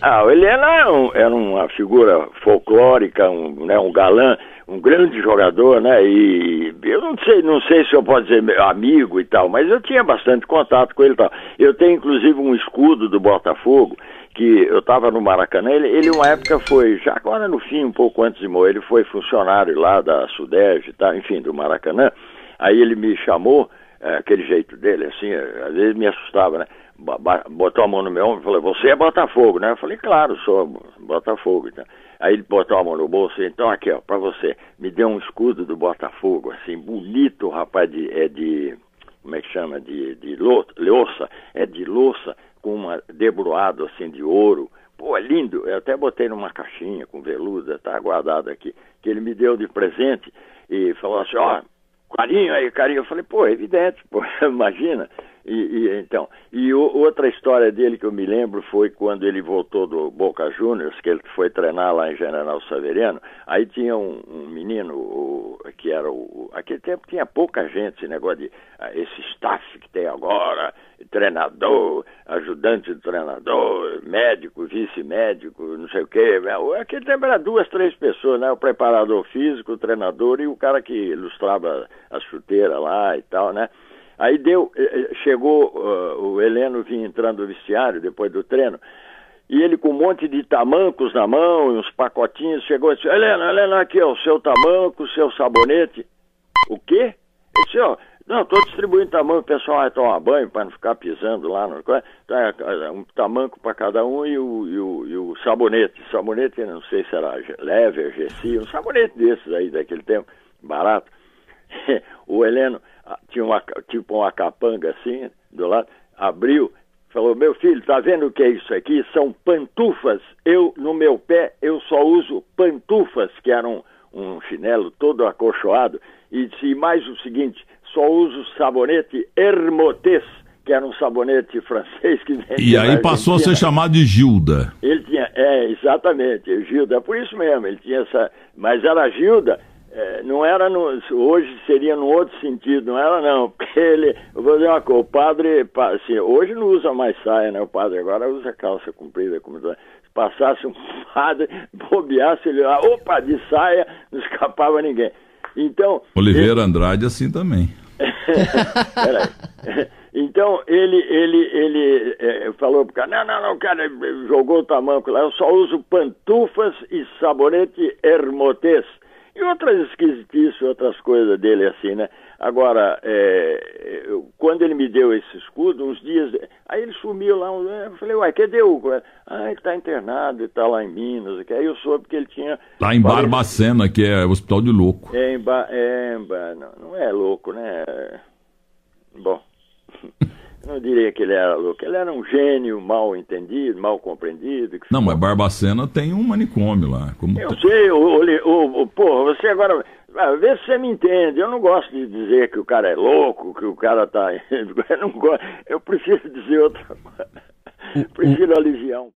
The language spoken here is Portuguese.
Ah, Heleno era, um, era uma figura folclórica, um, né, um galã, um grande jogador, né? E eu não sei, não sei se eu posso dizer amigo e tal, mas eu tinha bastante contato com ele e tal. Eu tenho inclusive um escudo do Botafogo, que eu estava no Maracanã, ele, ele uma época foi, já agora no fim, um pouco antes de morrer, ele foi funcionário lá da Sudeste tal, enfim, do Maracanã. Aí ele me chamou, é, aquele jeito dele, assim, às vezes me assustava, né? botou a mão no meu ombro e falou, você é Botafogo, né? Eu falei, claro, sou Botafogo. Então. Aí ele botou a mão no bolso, então aqui, ó, pra você, me deu um escudo do Botafogo, assim, bonito, rapaz, de, é de, como é que chama, de, de louça, é de louça, com uma debruado, assim, de ouro, pô, é lindo, eu até botei numa caixinha com veludo, tá guardado aqui, que ele me deu de presente, e falou assim, ó, carinho aí, carinho, eu falei, pô, é evidente, pô, imagina, e, e, então, e o, outra história dele que eu me lembro foi quando ele voltou do Boca Juniors, que ele foi treinar lá em General Severiano. Aí tinha um, um menino o, que era o. Aquele tempo tinha pouca gente, esse negócio de. Ah, esse staff que tem agora, treinador, ajudante do treinador, médico, vice-médico, não sei o quê. Aquele tempo era duas, três pessoas, né? O preparador físico, o treinador e o cara que ilustrava as chuteiras lá e tal, né? Aí deu, eh, eh, chegou, uh, o Heleno vinha entrando no vestiário depois do treino, e ele com um monte de tamancos na mão, uns pacotinhos, chegou e disse, Heleno, Heleno, aqui, ó, o seu tamanco, o seu sabonete. O quê? Ele disse, ó, não, estou distribuindo tamanco, o pessoal vai tomar banho para não ficar pisando lá. No... Tá, um tamanco para cada um e o, e, o, e o sabonete. Sabonete, não sei se era leve, GC, um sabonete desses aí daquele tempo, barato. o Heleno ah, tinha uma, tipo uma capanga assim, do lado, abriu, falou, meu filho, tá vendo o que é isso aqui? São pantufas. Eu, no meu pé, eu só uso pantufas, que eram um, chinelo todo acolchoado, e disse mais o seguinte, só uso sabonete Hermotes, que era um sabonete francês que E aí passou a ser chamado de Gilda. Ele tinha, é, exatamente, Gilda, é por isso mesmo, ele tinha essa, mas era Gilda, é, não era no, hoje seria no outro sentido, não era não, porque ele, eu vou dizer uma coisa, o padre, assim, hoje não usa mais saia, né, o padre agora usa calça comprida, como se passasse um padre, bobeasse, ele, ah, opa, de saia, não escapava ninguém. Então... Oliveira ele... Andrade assim também. Então ele ele ele é, falou pro cara, não, não, não, cara, jogou o tamanco lá, eu só uso pantufas e sabonete hermotes. E outras esquisitices, outras coisas dele assim, né? Agora, é, eu, quando ele me deu esse escudo, uns dias. Aí ele sumiu lá, eu falei, uai, cadê o. Ah, ele está internado, ele está lá em Minas. Aí eu soube que ele tinha. Lá em Barbacena, que é o Hospital de Louco. É, em ba... é, não, não é louco, né? Bom. não diria que ele era louco. Ele era um gênio mal entendido, mal compreendido. Não, mas Barbacena tem um manicômio lá. Como eu sei, o, o, porra, você agora. Ah, vê se você me entende. Eu não gosto de dizer que o cara é louco, que o cara tá. Eu, não gosto, eu prefiro dizer outra coisa. Prefiro aliviar um